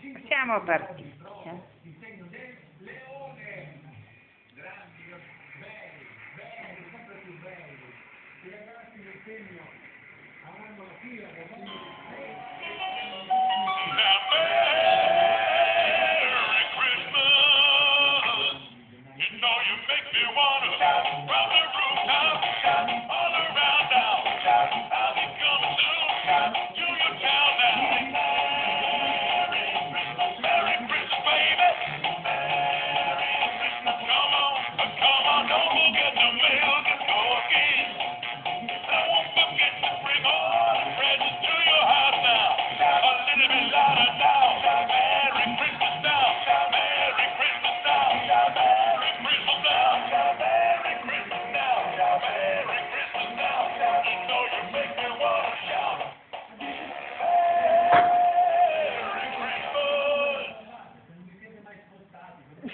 Siamo partiti. Christmas, you know you make me wanna run the roof